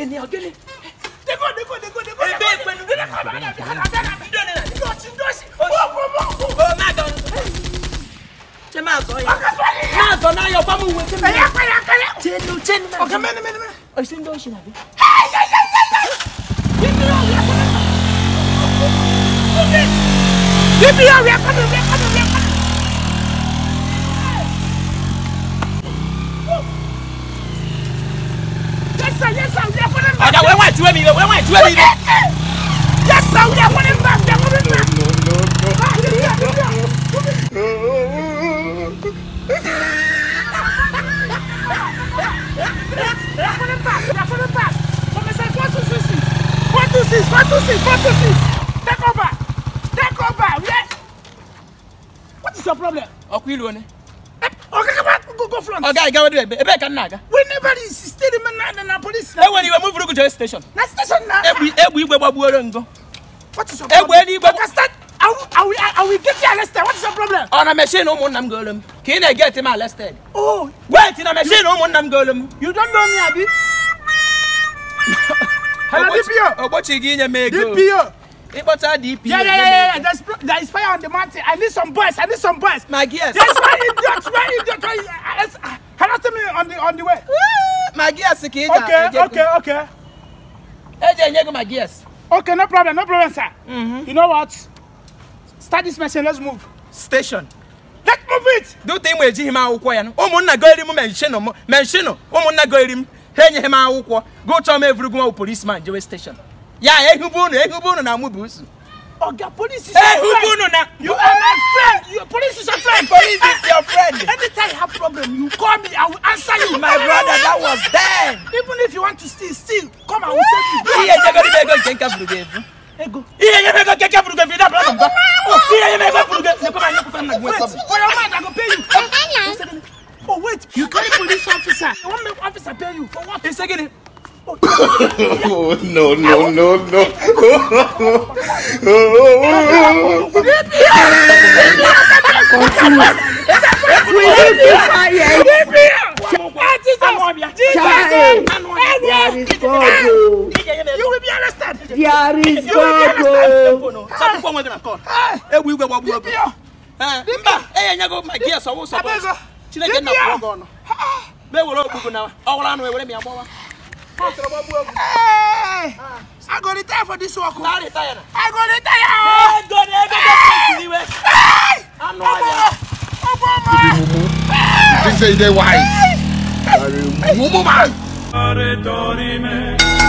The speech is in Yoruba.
gini oh, gini deko deko deko deko ebe ìpinnu deko baba na bi ala bẹ́ẹ̀ na bi dọni na bi dọsi dọsi mọkò mọkò. o má dọ̀n ṣe máa sọ yẹn máa sọ náà yọ bámu wo tẹ́lẹ̀ ẹ̀yà pẹ̀lẹ́ pẹ̀lẹ́ tẹ́lẹ̀ tẹ́lẹ̀ ọ̀kẹ́ mẹ́rin mẹ́rin mẹ́rin ọ̀sẹ̀ ń dọ̀sí nàbí. yìí bí yóò rí ẹ̀kọ́ mi rẹ̀. tuwe mi wewe wewe tuwe mi yes sir we are coming back we are coming back no no no we ah, are take over take over we what is your problem Okay, lónìí go front. Oga, I got ebe ebe ka nna aga. We never insisted him na na police. E when you were moving to the station. Na station na. Egbu egbu we gbagbuoro ngo. What is your problem? Egbu igbe. Understand? I will, I will, I will get you arrested. What is your problem? On a machine, no one golem. Can I get him arrested? Oh, wait, in a machine, no one golem. You don't know me, Abi. Hello, DPO. Oh, what you gonna make? DPO. Ibota DPO. Yeah, yeah, yeah, yeah. There's, there is fire on the mountain. I need some boys. I need some boys. My gears. Yes, my idiot, my idiot. on the on the way. my gears kì í okay okay okay. eji enyego my gears. okay no problem no problem sir. Mm -hmm. you know what start this machine let's move. station. let's move it. Do you dute ịmụ ejighị m akwụkwọ Oh my God! m menshinu menshinu ụmụnna Oh my God! enyeghị m akwụkwọ go chọọ m evurugwu nwa policeman jewe station ya ehigbo unu ehigbo unu na mụ bụ usu. Oga, police is hey, your friend. Hey, who do you know now? You are my friend. Your police is your friend. Police is your friend. Anytime you have problem, you call me. I will answer you. My brother, that was then. Even if you want to steal, steal. Come, I will save you. Iye jẹ bẹ́ẹ̀ bẹ́ẹ̀ jẹ nǹkan furuge fún. Iye jẹ bẹ́ẹ̀ jẹ furuge fún. Iye jẹ bẹ́ẹ̀ jẹ Iye jẹ bẹ́ẹ̀ furuge fún. Iye jẹ bẹ́ẹ̀ jẹ nǹkan furuge fún. For your mind, I go pay you. Oh, wait. You call police officer. You want me officer pay you for what? Ìṣègùn ni oh, no, no, no, no. You will be arrested. There is God. Dimba, eh, nyago my gear so wo so. Chineke na go go no. Be woro ogugu na. Owra no e were mi amowa. Hey! I go retire for this work. I retire. I go retire. Hey, God, I go retire. Hey! I know I am. This is the wife. Mumu man.